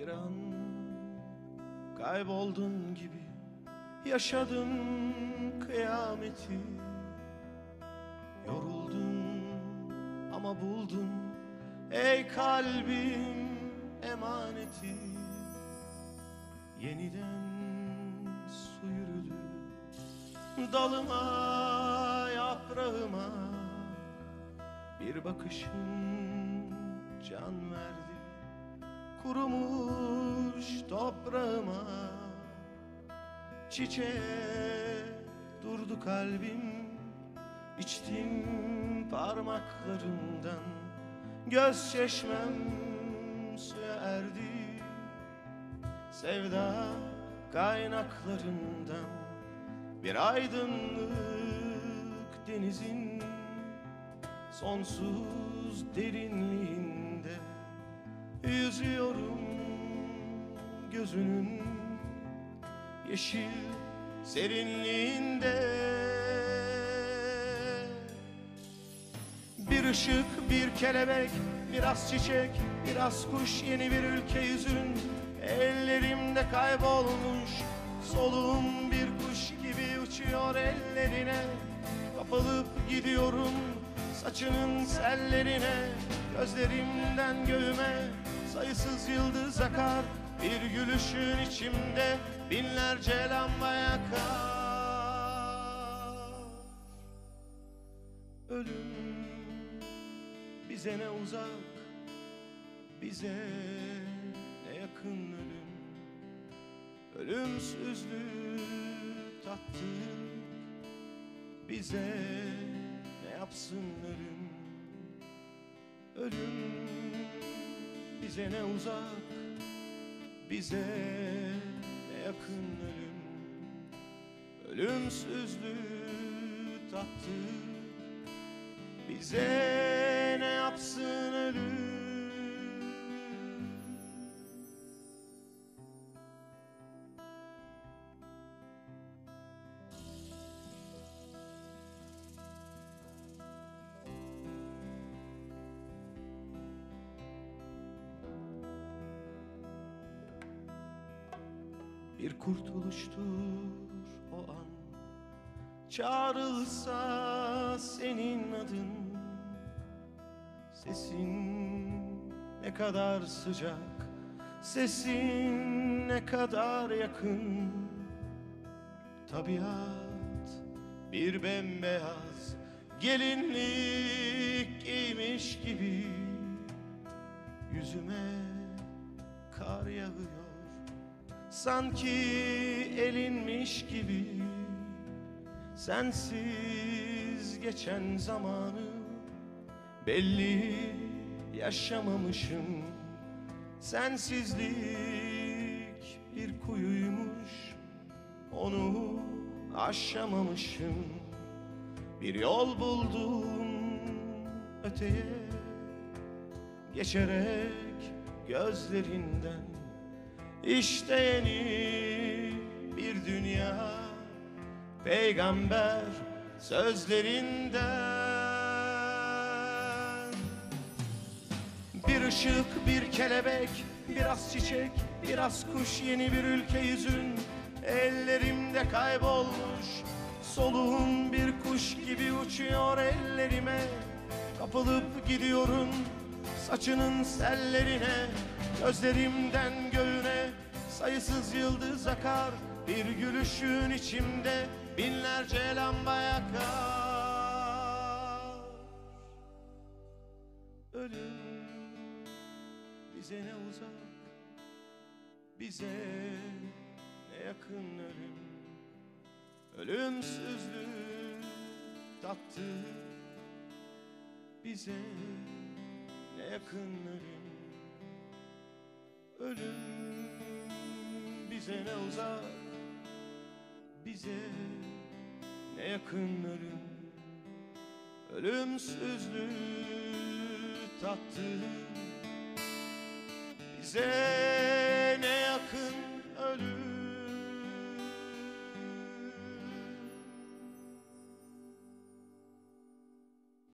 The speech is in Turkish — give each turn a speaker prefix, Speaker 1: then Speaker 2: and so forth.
Speaker 1: Bir an kayboldun gibi Yaşadın kıyameti. Yoruldun ama buldun Ey kalbim emaneti. Yeniden su yürüdü Dalıma yaprağıma. Bir bakışın can verdi Kurumuş toprağıma. Çiçeğe durdu kalbim İçtim parmaklarından Göz çeşmem suya erdi Sevda kaynaklarından. Bir aydınlık denizin Sonsuz derinliğinde Yüzüyorum gözünün Yeşil serinliğinde. Bir ışık, bir kelebek, biraz çiçek, biraz kuş, yeni bir ülke yüzün Ellerimde kaybolmuş, soluğum bir kuş gibi uçuyor ellerine. Kapılıp gidiyorum saçının sellerine Gözlerimden göğüme sayısız yıldız akar. Bir gülüşün içimde binlerce lamba yakar. Ölüm bize ne uzak Bize ne yakın ölüm. Ölümsüzlüğü tattık Bize ne yapsın ölüm? Ölüm bize ne uzak Bize ne yakın ölüm. Ölümsüzlüğü tattık bize Bir kurtuluştur o an. Çağrılsa senin adın Sesin ne kadar sıcak Sesin ne kadar yakın. Tabiat bir bembeyaz Gelinlik giymiş gibi Yüzüme kar yağıyor Sanki elinmiş gibi Sensiz geçen zamanı Belli yaşamamışım. Sensizlik bir kuyuymuş Onu aşamamışım. Bir yol buldum öteye Geçerek gözlerinden İşte yeni bir dünya. Peygamber sözlerinden. Bir ışık, bir kelebek, biraz çiçek, biraz kuş Yeni bir ülke yüzün. Ellerimde kaybolmuş Soluğum bir kuş gibi uçuyor ellerime. Kapılıp gidiyorum saçının sellerine Gözlerimden göğüne sayısız yıldız akar. Bir gülüşün içimde binlerce lamba yakar. Ölüm bize ne uzak Bize ne yakın ölüm. Ölümsüzlüğü tattı Bize ne yakın ölüm Ölüm bize ne uzak Bize ne yakın ölüm. Ölümsüzlüğü tattı Bize